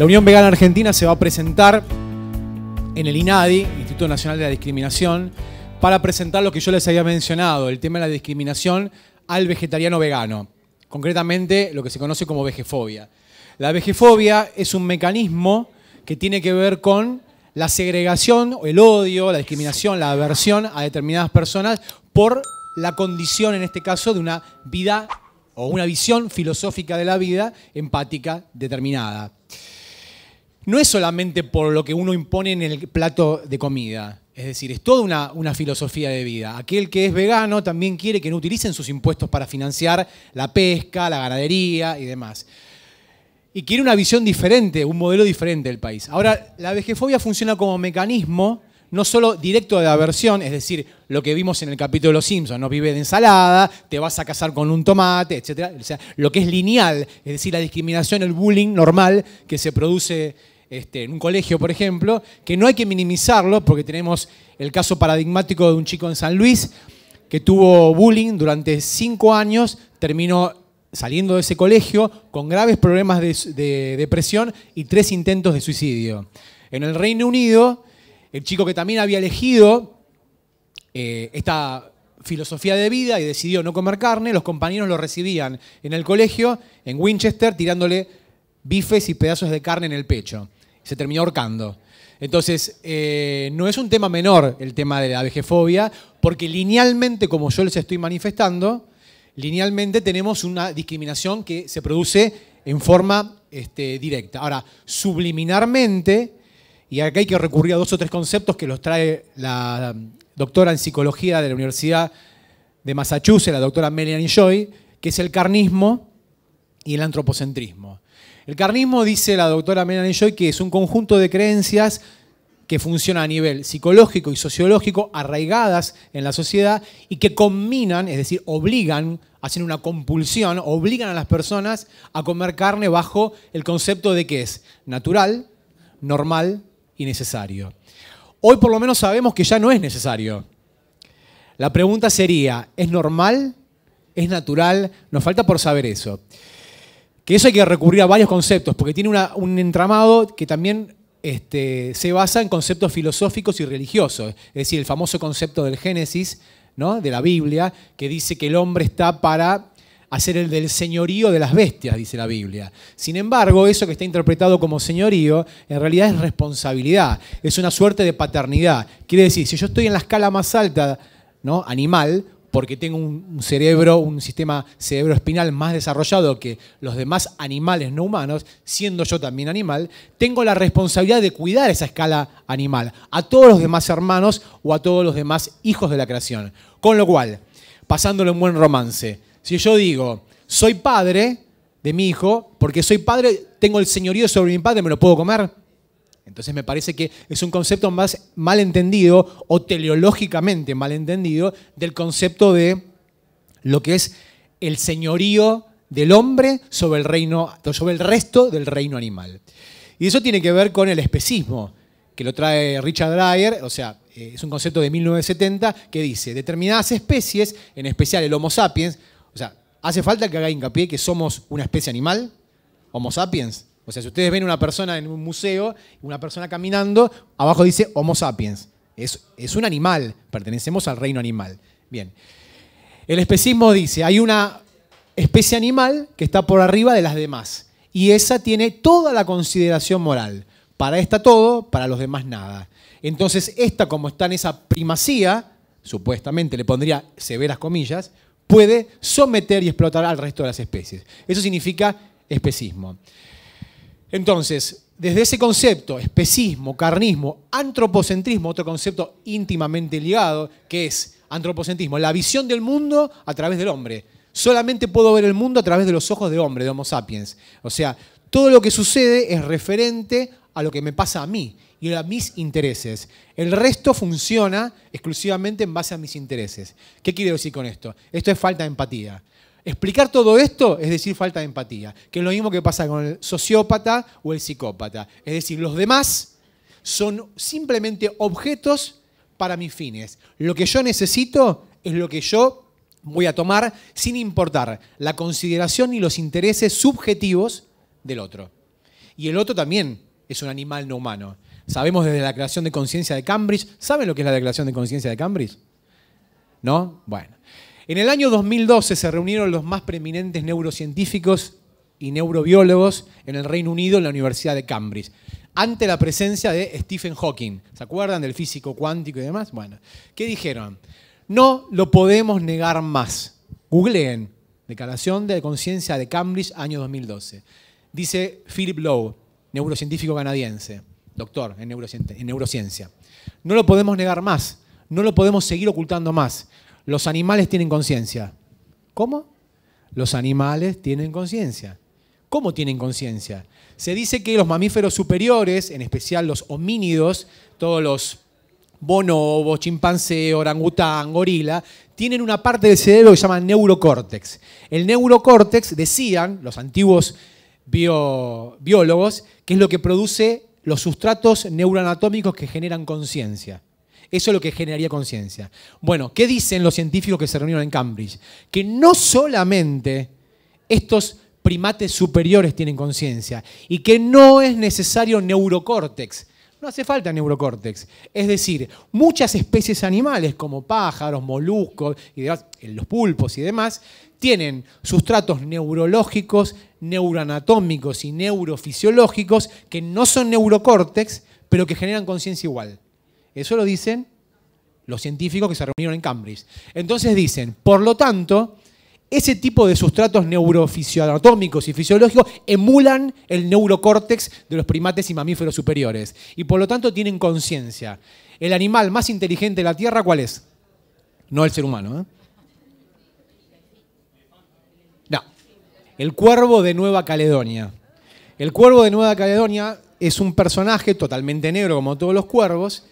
La Unión Vegana Argentina se va a presentar en el INADI, Instituto Nacional de la Discriminación, para presentar lo que yo les había mencionado, el tema de la discriminación al vegetariano vegano, concretamente lo que se conoce como vegefobia. La vegefobia es un mecanismo que tiene que ver con la segregación, el odio, la discriminación, la aversión a determinadas personas por la condición, en este caso, de una vida o una visión filosófica de la vida empática determinada. No es solamente por lo que uno impone en el plato de comida, es decir, es toda una, filosofía de vida. Aquel que es vegano también quiere que no utilicen sus impuestos para financiar la pesca, la ganadería y demás. Y quiere una visión diferente, un modelo diferente del país. Ahora, la vegefobia funciona como mecanismo no solo directo de aversión, es decir, lo que vimos en el capítulo de Los Simpsons, no vive de ensalada, te vas a casar con un tomate, etc. O sea, lo que es lineal, es decir, la discriminación, el bullying normal que se produce este, en un colegio, por ejemplo, que no hay que minimizarlo porque tenemos el caso paradigmático de un chico en San Luis que tuvo bullying durante cinco años, terminó saliendo de ese colegio con graves problemas de depresión y tres intentos de suicidio. En el Reino Unido, el chico que también había elegido eh, esta filosofía de vida y decidió no comer carne, los compañeros lo recibían en el colegio, en Winchester, tirándole bifes y pedazos de carne en el pecho. Se terminó ahorcando. Entonces, eh, no es un tema menor el tema de la vejefobia, porque linealmente, como yo les estoy manifestando, linealmente tenemos una discriminación que se produce en forma este, directa. Ahora, subliminarmente, y acá hay que recurrir a dos o tres conceptos que los trae la doctora en psicología de la Universidad de Massachusetts, la doctora Melanie Joy, que es el carnismo y el antropocentrismo. El carnismo, dice la doctora Melanie Joy, que es un conjunto de creencias que funciona a nivel psicológico y sociológico, arraigadas en la sociedad y que combinan, es decir, obligan, hacen una compulsión, obligan a las personas a comer carne bajo el concepto de que es natural, normal y necesario. Hoy por lo menos sabemos que ya no es necesario. La pregunta sería, ¿es normal? ¿Es natural? Nos falta por saber eso. Que eso hay que recurrir a varios conceptos, porque tiene un entramado que también este, se basa en conceptos filosóficos y religiosos. Es decir, el famoso concepto del Génesis, ¿no? de la Biblia, que dice que el hombre está para hacer el del señorío de las bestias, dice la Biblia. Sin embargo, eso que está interpretado como señorío, en realidad es responsabilidad, es una suerte de paternidad. Quiere decir, si yo estoy en la escala más alta, ¿no? animal, porque tengo un cerebro, un sistema cerebroespinal más desarrollado que los demás animales no humanos, siendo yo también animal, tengo la responsabilidad de cuidar esa escala animal a todos los demás hermanos o a todos los demás hijos de la creación. Con lo cual, pasándolo en buen romance, si yo digo, soy padre de mi hijo, porque soy padre, tengo el señorío sobre mi padre, ¿me lo puedo comer? Entonces me parece que es un concepto más mal entendido o teleológicamente mal entendido del concepto de lo que es el señorío del hombre sobre el, reino, sobre el resto del reino animal. Y eso tiene que ver con el especismo, que lo trae Richard Dyer, o sea, eh, es un concepto de 1970 que dice, determinadas especies, en especial el Homo sapiens, o sea, ¿hace falta que haga hincapié que somos una especie animal? Homo sapiens. O sea, si ustedes ven una persona en un museo, una persona caminando, abajo dice Homo sapiens. Es, un animal, pertenecemos al reino animal. Bien. El especismo dice, hay una especie animal que está por arriba de las demás. Y esa tiene toda la consideración moral. Para esta todo, para los demás nada. Entonces, esta como está en esa primacía, supuestamente le pondría severas comillas, puede someter y explotar al resto de las especies. Eso significa especismo. Entonces, desde ese concepto, especismo, carnismo, antropocentrismo, otro concepto íntimamente ligado, que es antropocentrismo, la visión del mundo a través del hombre. Solamente puedo ver el mundo a través de los ojos de hombre, de Homo sapiens. O sea, todo lo que sucede es referente a lo que me pasa a mí y a mis intereses. El resto funciona exclusivamente en base a mis intereses. ¿Qué quiero decir con esto? Esto es falta de empatía. Explicar todo esto es decir falta de empatía, que es lo mismo que pasa con el sociópata o el psicópata. Es decir, los demás son simplemente objetos para mis fines. Lo que yo necesito es lo que yo voy a tomar sin importar la consideración y los intereses subjetivos del otro. Y el otro también es un animal no humano. Sabemos desde la Declaración de Conciencia de Cambridge. ¿Saben lo que es la Declaración de Conciencia de Cambridge? ¿No? Bueno. En el año 2012 se reunieron los más preeminentes neurocientíficos y neurobiólogos en el Reino Unido en la Universidad de Cambridge, ante la presencia de Stephen Hawking. ¿Se acuerdan del físico cuántico y demás? Bueno, ¿qué dijeron? No lo podemos negar más. Googleen, Declaración de Conciencia de Cambridge, año 2012. Dice Philip Lowe, neurocientífico canadiense, doctor en neurociencia. No lo podemos negar más, no lo podemos seguir ocultando más. Los animales tienen conciencia. ¿Cómo? Los animales tienen conciencia. ¿Cómo tienen conciencia? Se dice que los mamíferos superiores, en especial los homínidos, todos los bonobos, chimpancé, orangután, gorila, tienen una parte del cerebro que se llama neurocórtex. El neurocórtex, decían los antiguos biólogos, que es lo que produce los sustratos neuroanatómicos que generan conciencia. Eso es lo que generaría conciencia. Bueno, ¿qué dicen los científicos que se reunieron en Cambridge? Que no solamente estos primates superiores tienen conciencia y que no es necesario neurocórtex. No hace falta neurocórtex. Es decir, muchas especies animales como pájaros, moluscos y los pulpos y demás, tienen sustratos neurológicos, neuroanatómicos y neurofisiológicos que no son neurocórtex, pero que generan conciencia igual. Eso lo dicen los científicos que se reunieron en Cambridge. Entonces dicen, por lo tanto, ese tipo de sustratos neurofisiolatómicos y fisiológicos emulan el neurocórtex de los primates y mamíferos superiores y por lo tanto tienen conciencia. El animal más inteligente de la Tierra, ¿cuál es? No el ser humano. ¿eh? No, el cuervo de Nueva Caledonia. El cuervo de Nueva Caledonia es un personaje totalmente negro como todos los cuervos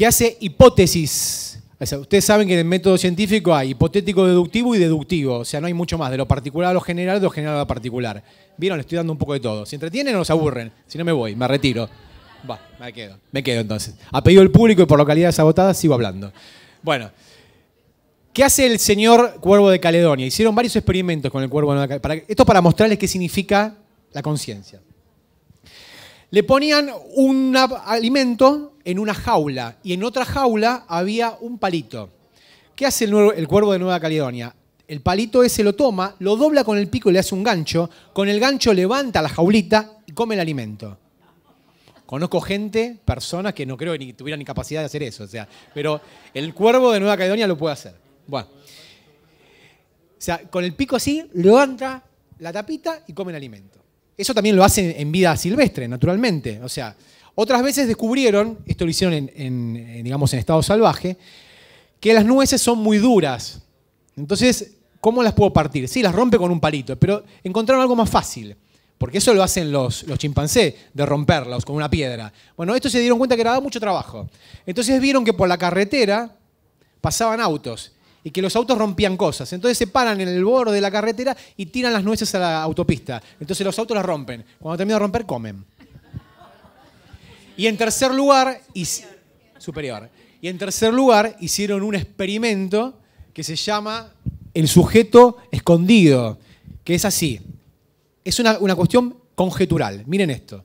que hace hipótesis. ustedes saben que en el método científico hay hipotético deductivo y deductivo. O sea, no hay mucho más de lo particular a lo general, de lo general a lo particular. ¿Vieron? Le estoy dando un poco de todo. Si entretienen o se aburren. Si no me voy, me retiro. Va, me quedo. Me quedo entonces. A pedido del público y por localidades agotadas sigo hablando. Bueno. ¿Qué hace el señor cuervo de Caledonia? Hicieron varios experimentos con el cuervo de Caledonia. Esto para mostrarles qué significa la conciencia. Le ponían un alimento en una jaula y en otra jaula había un palito. ¿Qué hace el, cuervo de Nueva Caledonia? El palito ese lo toma, lo dobla con el pico y le hace un gancho. Con el gancho levanta la jaulita y come el alimento. Conozco gente, personas que no creo que tuvieran ni capacidad de hacer eso. O sea, pero el cuervo de Nueva Caledonia lo puede hacer. Bueno. O sea, con el pico así, levanta la tapita y come el alimento. Eso también lo hacen en vida silvestre, naturalmente. O sea, otras veces descubrieron, esto lo hicieron en, digamos, en estado salvaje, que las nueces son muy duras. Entonces, ¿cómo las puedo partir? Sí, las rompe con un palito, pero encontraron algo más fácil. Porque eso lo hacen los, chimpancés, de romperlos con una piedra. Bueno, esto se dieron cuenta que era mucho trabajo. Entonces vieron que por la carretera pasaban autos y que los autos rompían cosas. Entonces se paran en el borde de la carretera y tiran las nueces a la autopista. Entonces los autos las rompen. Cuando terminan de romper, comen. Y en tercer lugar, superior. En tercer lugar, hicieron un experimento que se llama el sujeto escondido, que es así. Es una, una cuestión conjetural. Miren esto.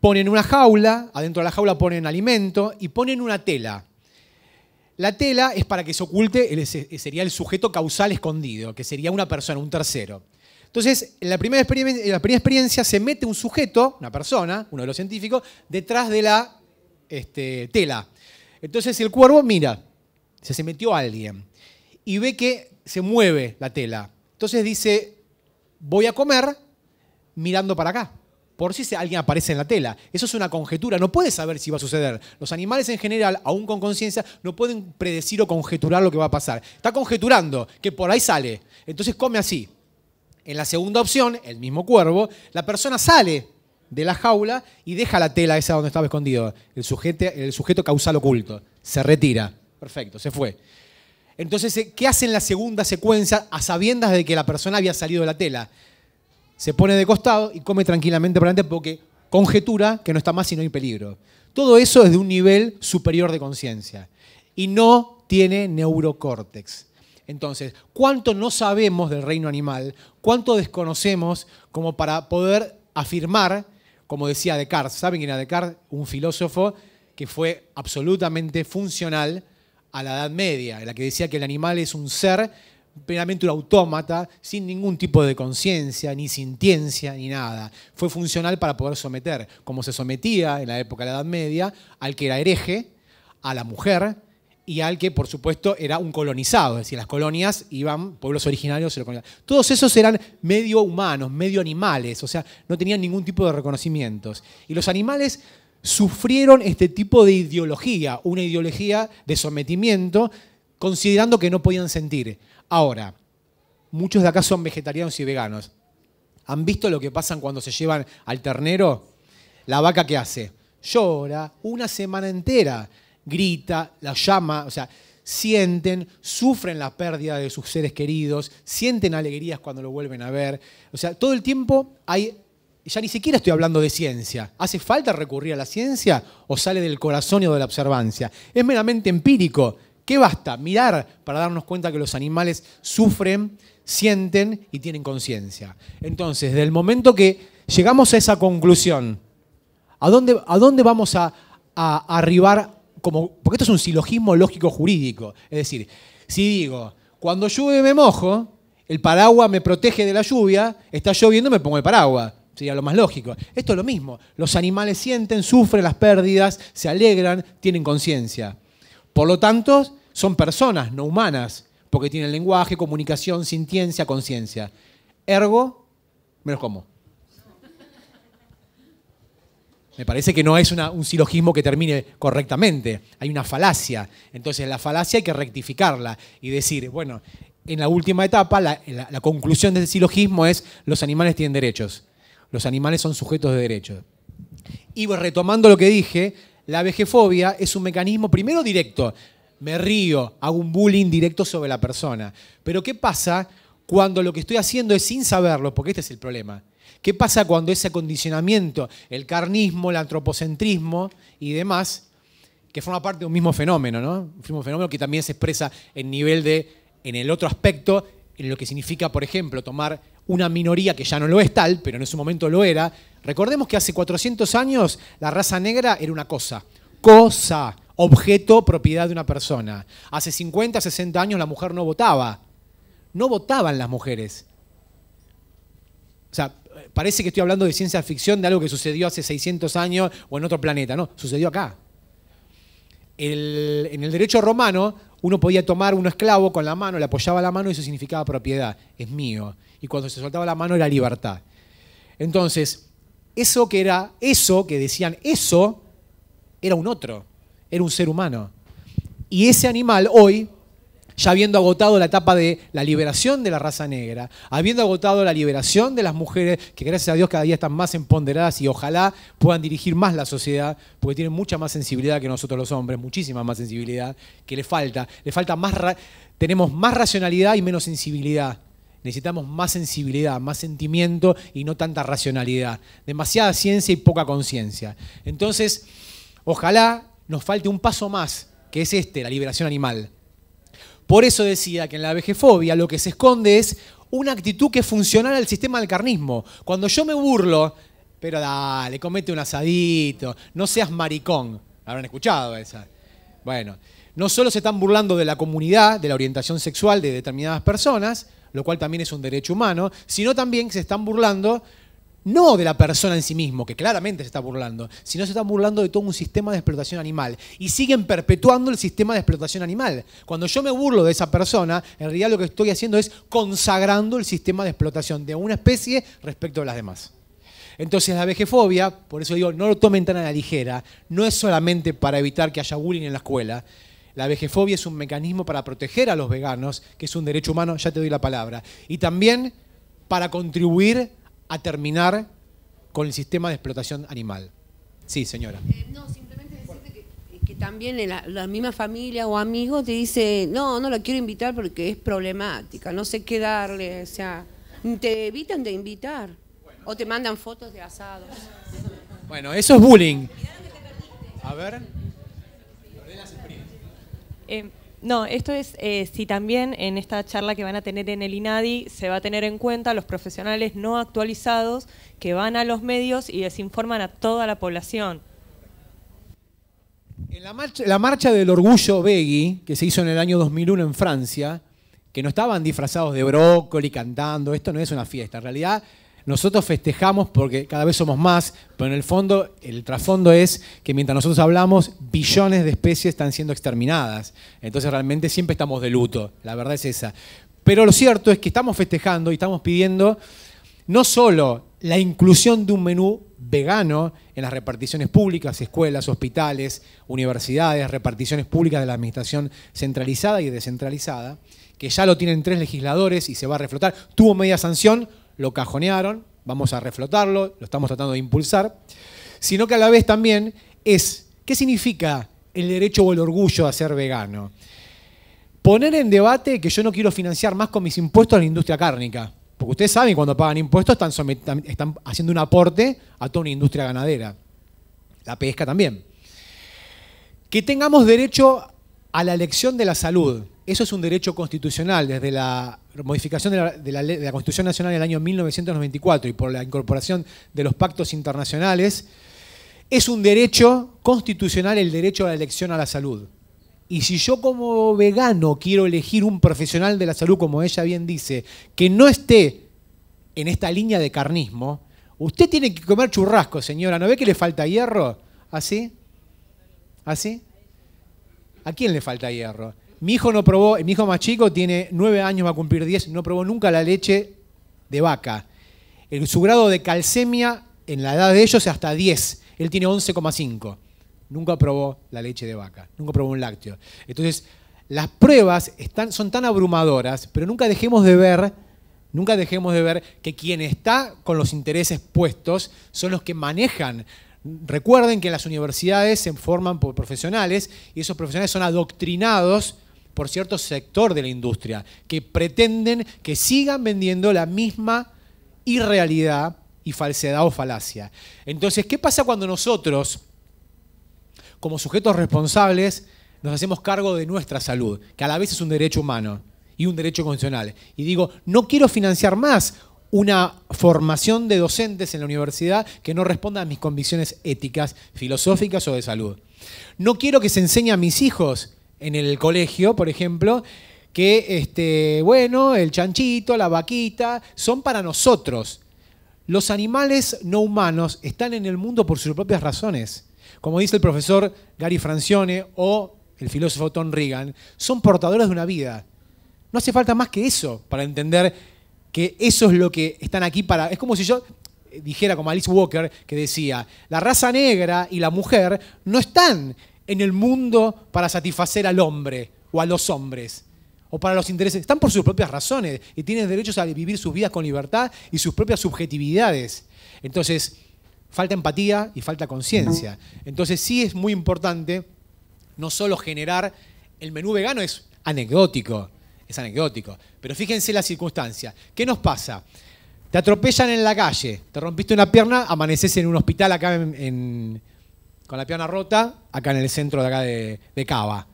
Ponen una jaula, adentro de la jaula ponen alimento y ponen una tela. La tela es para que se oculte, sería el sujeto causal escondido, que sería una persona, un tercero. Entonces, en la primera, experiencia, se mete un sujeto, una persona, uno de los científicos, detrás de la este, tela. Entonces el cuervo mira, se, se metió alguien y ve que se mueve la tela. Entonces dice, voy a comer mirando para acá por si alguien aparece en la tela. Eso es una conjetura, no puede saber si va a suceder. Los animales en general, aún con conciencia, no pueden predecir o conjeturar lo que va a pasar. Está conjeturando que por ahí sale, entonces come así. En la segunda opción, el mismo cuervo, la persona sale de la jaula y deja la tela esa donde estaba escondido, el sujeto, el sujeto causal oculto. Se retira. Perfecto, se fue. Entonces, ¿qué hace en la segunda secuencia a sabiendas de que la persona había salido de la tela? se pone de costado y come tranquilamente por adelante porque conjetura que no está más sino hay peligro. Todo eso es de un nivel superior de conciencia y no tiene neurocórtex. Entonces, ¿cuánto no sabemos del reino animal? ¿Cuánto desconocemos como para poder afirmar, como decía Descartes, ¿saben quién era Descartes? Un filósofo que fue absolutamente funcional a la Edad Media, en la que decía que el animal es un ser plenamente un autómata, sin ningún tipo de conciencia, ni sintiencia, ni nada. Fue funcional para poder someter, como se sometía en la época de la Edad Media, al que era hereje, a la mujer y al que, por supuesto, era un colonizado. Es decir, las colonias iban, pueblos originarios se Todos esos eran medio humanos, medio animales, o sea, no tenían ningún tipo de reconocimientos. Y los animales sufrieron este tipo de ideología, una ideología de sometimiento, considerando que no podían sentir. Ahora, muchos de acá son vegetarianos y veganos. ¿Han visto lo que pasa cuando se llevan al ternero? La vaca que hace, llora una semana entera, grita, la llama, o sea, sienten, sufren la pérdida de sus seres queridos, sienten alegrías cuando lo vuelven a ver. O sea, todo el tiempo hay, ya ni siquiera estoy hablando de ciencia. ¿Hace falta recurrir a la ciencia o sale del corazón o de la observancia? Es meramente empírico. ¿Qué basta? Mirar para darnos cuenta que los animales sufren, sienten y tienen conciencia. Entonces, desde el momento que llegamos a esa conclusión, ¿a dónde, a dónde vamos a, arribar? Como, porque esto es un silogismo lógico jurídico. Es decir, si digo, cuando llueve me mojo, el paraguas me protege de la lluvia, está lloviendo, me pongo el paraguas. Sería lo más lógico. Esto es lo mismo. Los animales sienten, sufren las pérdidas, se alegran, tienen conciencia. Por lo tanto, son personas, no humanas, porque tienen lenguaje, comunicación, sintiencia, conciencia. Ergo, menos como. Me parece que no es un silogismo que termine correctamente. Hay una falacia. Entonces, la falacia hay que rectificarla y decir, bueno, en la última etapa, la, la conclusión de ese silogismo es los animales tienen derechos. Los animales son sujetos de derechos. Y retomando lo que dije, la vejefobia es un mecanismo primero directo. Me río, hago un bullying directo sobre la persona. Pero ¿qué pasa cuando lo que estoy haciendo es sin saberlo? Porque este es el problema. ¿Qué pasa cuando ese acondicionamiento, el carnismo, el antropocentrismo y demás, que forma parte de un mismo fenómeno, ¿no? Un mismo fenómeno que también se expresa en en el otro aspecto, en lo que significa, por ejemplo, tomar una minoría que ya no lo es tal, pero en ese momento lo era, Recordemos que hace 400 años la raza negra era una cosa, cosa, objeto, propiedad de una persona. Hace 50, 60 años la mujer no votaba. No votaban las mujeres. O sea, parece que estoy hablando de ciencia ficción, de algo que sucedió hace 600 años o en otro planeta. No, sucedió acá. en el derecho romano, uno podía tomar un esclavo con la mano, le apoyaba la mano y eso significaba propiedad. Es mío. Y cuando se soltaba la mano era libertad. Entonces, eso que era eso, que decían eso, era un otro, era un ser humano. Y ese animal hoy, ya habiendo agotado la etapa de la liberación de la raza negra, habiendo agotado la liberación de las mujeres, que gracias a Dios cada día están más empoderadas y ojalá puedan dirigir más la sociedad, porque tienen mucha más sensibilidad que nosotros los hombres, muchísima más sensibilidad, que le falta. Le falta más, tenemos más racionalidad y menos sensibilidad. Necesitamos más sensibilidad, más sentimiento y no tanta racionalidad. Demasiada ciencia y poca conciencia. Entonces, ojalá nos falte un paso más, que es este, la liberación animal. Por eso decía que en la vejefobia lo que se esconde es una actitud que es funcional al sistema del carnismo. Cuando yo me burlo, pero dale, comete un asadito, no seas maricón. ¿Habrán escuchado esa? Bueno, no solo se están burlando de la comunidad, de la orientación sexual de determinadas personas, lo cual también es un derecho humano, sino también se están burlando no de la persona en sí mismo, que claramente se está burlando, sino se están burlando de todo un sistema de explotación animal. Y siguen perpetuando el sistema de explotación animal. Cuando yo me burlo de esa persona, en realidad lo que estoy haciendo es consagrando el sistema de explotación de una especie respecto a las demás. Entonces la vejefobia, por eso digo, no lo tomen tan a la ligera, no es solamente para evitar que haya bullying en la escuela, la vejefobia es un mecanismo para proteger a los veganos, que es un derecho humano, ya te doy la palabra. Y también para contribuir a terminar con el sistema de explotación animal. Sí, señora. Eh, no, simplemente decirte que, también en la, misma familia o amigos te dice, no, no la quiero invitar porque es problemática, no sé qué darle, o sea, te evitan de invitar o te mandan fotos de asados. Bueno, eso es bullying. A ver. Eh, No, esto es eh, si también en esta charla que van a tener en el INADI se va a tener en cuenta los profesionales no actualizados que van a los medios y desinforman a toda la población. En la marcha, la marcha del orgullo Begui, que se hizo en el año 2001 en Francia, que no estaban disfrazados de brócoli cantando, esto no es una fiesta, en realidad nosotros festejamos porque cada vez somos más, pero en el fondo, el trasfondo es que mientras nosotros hablamos, billones de especies están siendo exterminadas. Entonces realmente siempre estamos de luto, la verdad es esa. Pero lo cierto es que estamos festejando y estamos pidiendo no solo la inclusión de un menú vegano en las reparticiones públicas, escuelas, hospitales, universidades, reparticiones públicas de la administración centralizada y descentralizada, que ya lo tienen tres legisladores y se va a reflotar. Tuvo media sanción, lo cajonearon, vamos a reflotarlo, lo estamos tratando de impulsar, sino que a la vez también es, ¿qué significa el derecho o el orgullo a ser vegano? Poner en debate que yo no quiero financiar más con mis impuestos a la industria cárnica. Porque ustedes saben, cuando pagan impuestos están, están haciendo un aporte a toda una industria ganadera. La pesca también. Que tengamos derecho a la elección de la salud. Eso es un derecho constitucional desde la modificación de la, Constitución Nacional del año 1994 y por la incorporación de los pactos internacionales. Es un derecho constitucional el derecho a la elección a la salud. Y si yo como vegano quiero elegir un profesional de la salud, como ella bien dice, que no esté en esta línea de carnismo, usted tiene que comer churrasco, señora. ¿No ve que le falta hierro? ¿Así? ¿Así? ¿A quién le falta hierro? Mi hijo no probó, mi hijo más chico tiene nueve años, va a cumplir diez, no probó nunca la leche de vaca. Su grado de calcemia en la edad de ellos es hasta 10. Él tiene 11,5. Nunca probó la leche de vaca, nunca probó un lácteo. Entonces, las pruebas están, son tan abrumadoras, pero nunca dejemos de ver, nunca dejemos de ver que quien está con los intereses puestos son los que manejan Recuerden que las universidades se forman por profesionales y esos profesionales son adoctrinados por cierto sector de la industria, que pretenden que sigan vendiendo la misma irrealidad y falsedad o falacia. Entonces, ¿qué pasa cuando nosotros, como sujetos responsables, nos hacemos cargo de nuestra salud, que a la vez es un derecho humano y un derecho constitucional? Y digo, no quiero financiar más una formación de docentes en la universidad que no responda a mis convicciones éticas, filosóficas o de salud. No quiero que se enseñe a mis hijos en el colegio, por ejemplo, que este, bueno, el chanchito, la vaquita, son para nosotros. Los animales no humanos están en el mundo por sus propias razones. Como dice el profesor Gary Francione o el filósofo Tom Reagan, son portadores de una vida. No hace falta más que eso para entender que eso es lo que están aquí para... Es como si yo dijera como Alice Walker, que decía, la raza negra y la mujer no están en el mundo para satisfacer al hombre o a los hombres o para los intereses, están por sus propias razones y tienen derechos a vivir sus vidas con libertad y sus propias subjetividades. Entonces, falta empatía y falta conciencia. Entonces, sí es muy importante no solo generar, el menú vegano es anecdótico, es anecdótico. Pero fíjense la circunstancia. ¿Qué nos pasa? Te atropellan en la calle, te rompiste una pierna, amaneces en un hospital acá con la pierna rota, acá en el centro de acá de, Cava.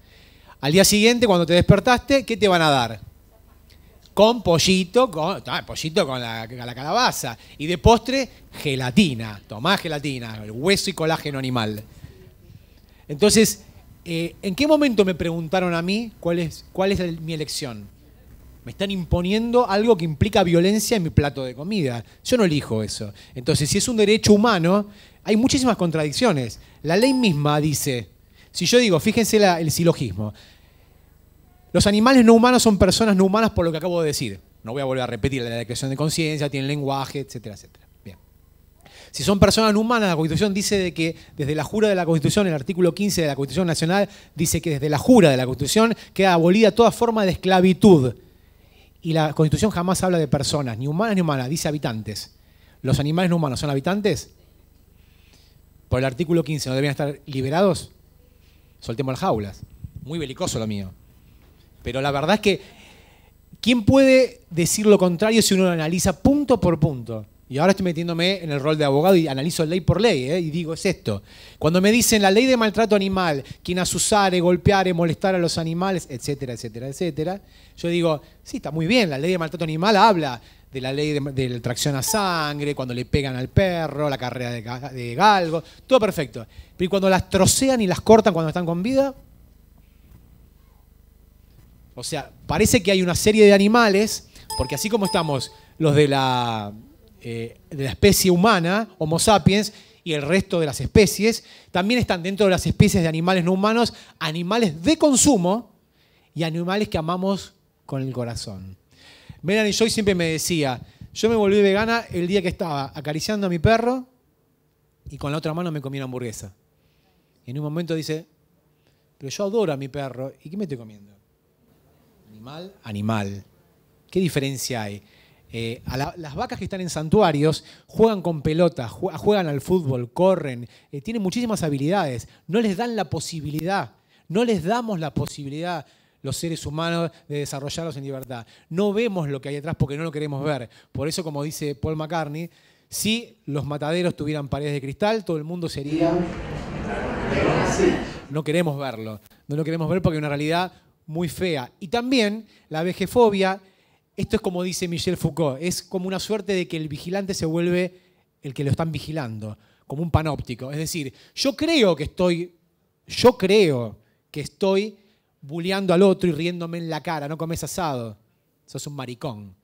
Al día siguiente, cuando te despertaste, ¿qué te van a dar? Con pollito, con, ah, pollito con la, la, calabaza. Y de postre, gelatina. Tomás gelatina, el hueso y colágeno animal. Entonces, eh, ¿En qué momento me preguntaron a mí cuál es, mi elección? Me están imponiendo algo que implica violencia en mi plato de comida. Yo no elijo eso. Entonces, si es un derecho humano, hay muchísimas contradicciones. La ley misma dice, si yo digo, fíjense el silogismo, los animales no humanos son personas no humanas por lo que acabo de decir. No voy a volver a repetir la declaración de conciencia, tienen lenguaje, etcétera, etcétera. Si son personas humanas, la Constitución dice de que desde la jura de la Constitución, el artículo 15 de la Constitución Nacional, dice que desde la jura de la Constitución queda abolida toda forma de esclavitud. Y la Constitución jamás habla de personas, ni humanas ni humanas, dice habitantes. ¿Los animales no humanos son habitantes? Por el artículo 15, ¿no deberían estar liberados? Soltemos las jaulas. Muy belicoso lo mío. Pero la verdad es que, ¿quién puede decir lo contrario si uno lo analiza punto por punto? Y ahora estoy metiéndome en el rol de abogado y analizo ley por ley, ¿eh? y digo, es esto. Cuando me dicen la ley de maltrato animal, quien asusare, golpeare, molestar a los animales, etcétera, etcétera, etcétera, yo digo, sí, está muy bien, la ley de maltrato animal habla de la ley de, tracción a sangre, cuando le pegan al perro, la carrera de, de galgo, todo perfecto. Pero cuando las trocean y las cortan cuando están con vida, o sea, parece que hay una serie de animales, porque así como estamos los de la eh, de la especie humana, Homo sapiens, y el resto de las especies, también están dentro de las especies de animales no humanos, animales de consumo y animales que amamos con el corazón. Melanie Joy siempre me decía, yo me volví vegana el día que estaba acariciando a mi perro y con la otra mano me comí una hamburguesa. Y en un momento dice, pero yo adoro a mi perro, ¿y qué me estoy comiendo? Animal, animal. ¿Qué diferencia hay? Eh, las vacas que están en santuarios juegan con pelotas, juegan al fútbol, corren, eh, tienen muchísimas habilidades. No les dan la posibilidad, no les damos la posibilidad los seres humanos de desarrollarlos en libertad. No vemos lo que hay detrás porque no lo queremos ver. Por eso, como dice Paul McCartney, si los mataderos tuvieran paredes de cristal, todo el mundo sería... No queremos verlo. No lo queremos ver porque es una realidad muy fea. Y también la vejefobia esto es como dice Michel Foucault, es como una suerte de que el vigilante se vuelve el que lo están vigilando, como un panóptico. Es decir, yo creo que estoy, yo creo que estoy bulleando al otro y riéndome en la cara, no comes asado, sos un maricón.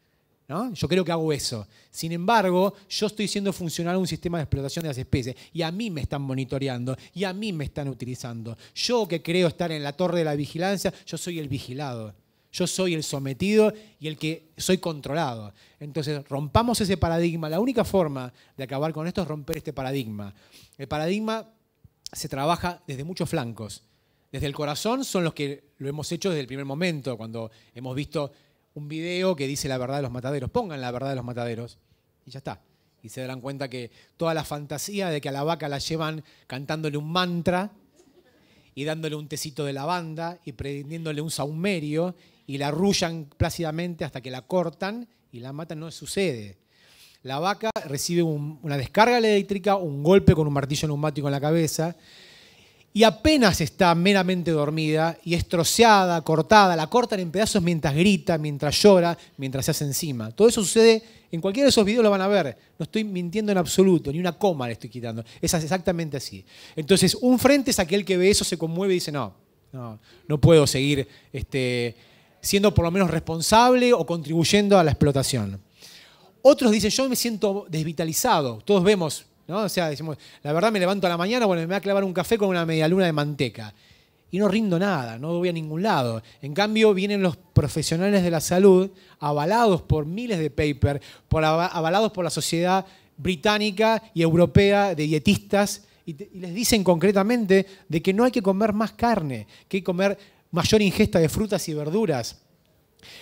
¿no? Yo creo que hago eso. Sin embargo, yo estoy siendo funcional un sistema de explotación de las especies y a mí me están monitoreando y a mí me están utilizando. Yo que creo estar en la torre de la vigilancia, yo soy el vigilado. Yo soy el sometido y el que soy controlado. Entonces, rompamos ese paradigma. La única forma de acabar con esto es romper este paradigma. El paradigma se trabaja desde muchos flancos. Desde el corazón son los que lo hemos hecho desde el primer momento, cuando hemos visto un video que dice la verdad de los mataderos. Pongan la verdad de los mataderos y ya está. Y se darán cuenta que toda la fantasía de que a la vaca la llevan cantándole un mantra y dándole un tecito de lavanda y prendiéndole un saumerio y la arrullan plácidamente hasta que la cortan y la matan, no sucede. La vaca recibe una descarga eléctrica, un golpe con un martillo neumático en la cabeza, y apenas está meramente dormida y es troceada, cortada, la cortan en pedazos mientras grita, mientras llora, mientras se hace encima. Todo eso sucede, en cualquiera de esos videos lo van a ver. No estoy mintiendo en absoluto, ni una coma le estoy quitando. Es exactamente así. Entonces, un frente es aquel que ve eso, se conmueve y dice, no, no, no puedo seguir este, siendo por lo menos responsable o contribuyendo a la explotación. Otros dicen, yo me siento desvitalizado. Todos vemos, ¿no? O sea, decimos, la verdad me levanto a la mañana, bueno, me voy a clavar un café con una media luna de manteca. Y no rindo nada, no voy a ningún lado. En cambio, vienen los profesionales de la salud, avalados por miles de papers, avalados por la sociedad británica y europea de dietistas, y, y les dicen concretamente de que no hay que comer más carne, que hay que comer mayor ingesta de frutas y verduras.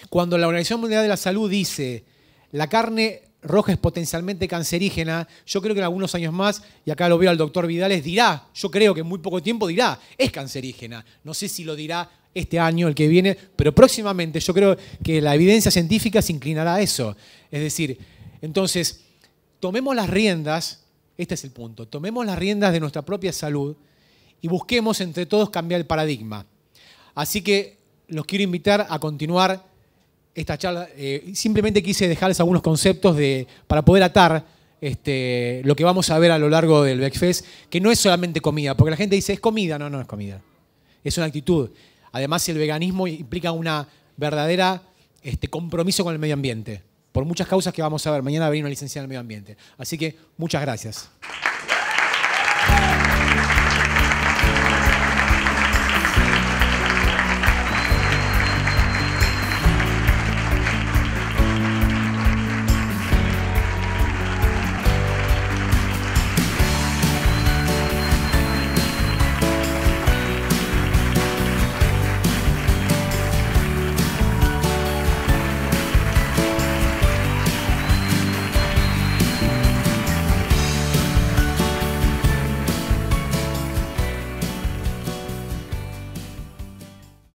Cuando la Organización Mundial de la Salud dice la carne roja es potencialmente cancerígena, yo creo que en algunos años más, y acá lo veo al doctor Vidales, dirá, yo creo que en muy poco tiempo dirá, es cancerígena. No sé si lo dirá este año, el que viene, pero próximamente yo creo que la evidencia científica se inclinará a eso. Es decir, entonces, tomemos las riendas, este es el punto, tomemos las riendas de nuestra propia salud y busquemos entre todos cambiar el paradigma. Así que los quiero invitar a continuar esta charla. Eh, simplemente quise dejarles algunos conceptos de, para poder atar este, lo que vamos a ver a lo largo del Beckfest, que no es solamente comida, porque la gente dice, es comida, no, no es comida, es una actitud. Además, el veganismo implica una verdadera este, compromiso con el medio ambiente, por muchas causas que vamos a ver. Mañana va a venir una licenciada en el medio ambiente. Así que muchas gracias.